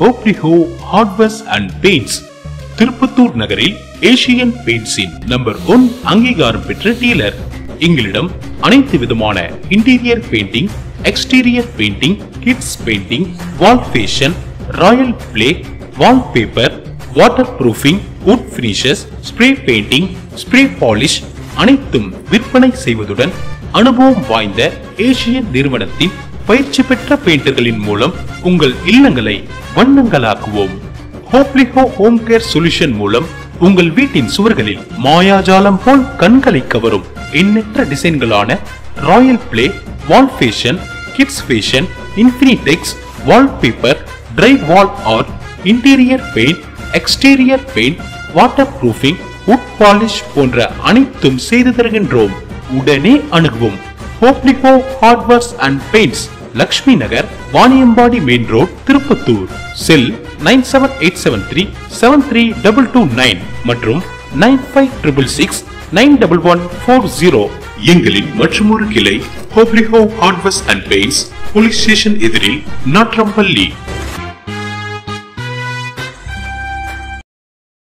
ஓப்ரிஹோ hardwares and paints Tirupattur நகரில் Asian பெயிண்ட்ஸின் number one அங்கீகாரம் பெற்ற டீலர். எங்களிடம் அனைத்து விதமான interior painting exterior painting kids painting wall fashion royal play wall paper water proofing wood finishes spray painting spray polish அனைத்தும் விற்பனை செய்வதுடன் அனுபவம் வாய்ந்த ஏசியன் நிறுவனத்தின் பயிற்சி பெற்ற பெயிண்டர்களின் மூலம் உங்கள் இல்லங்களை வண்ணங்களாக்குவோம். ஹோப்லிஹோ ஹோம் கேர் சொல்யூஷன் மூலம் உங்கள் வீட்டின் சுவர்களில் மாயாஜாலம் போல் கண்களை கவரும் எண்ணற்ற டிசைன்களான royal play wall fashion kids fashion இன்ஃபினிடெக்ஸ் wallpaper dry wall art interior paint exterior paint water proofing wood polish போன்ற அனைத்தும் செய்து தருகின்றோம். உடனே அணுகுவோம். ஹோப்லிகோ hardwares and paints Lakshmi Nagar Vaniyambadi main road Tirupattur. Cell nine seven eight seven three seven three double two nine மற்றும் nine five triple six nine double one four zero. எங்களின் மற்றொரு கிளை ஹோப்ரிஹோ hardwares and paints police station எதிரில் நாட்ரம்பள்ளி